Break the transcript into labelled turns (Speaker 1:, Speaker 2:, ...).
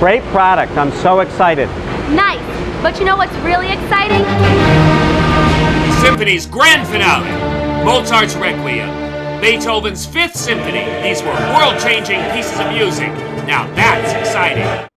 Speaker 1: Great product. I'm so excited.
Speaker 2: Nice. But you know what's really exciting?
Speaker 3: Symphony's grand finale Mozart's Requiem, Beethoven's Fifth Symphony. These were world changing pieces of music. Now that's exciting.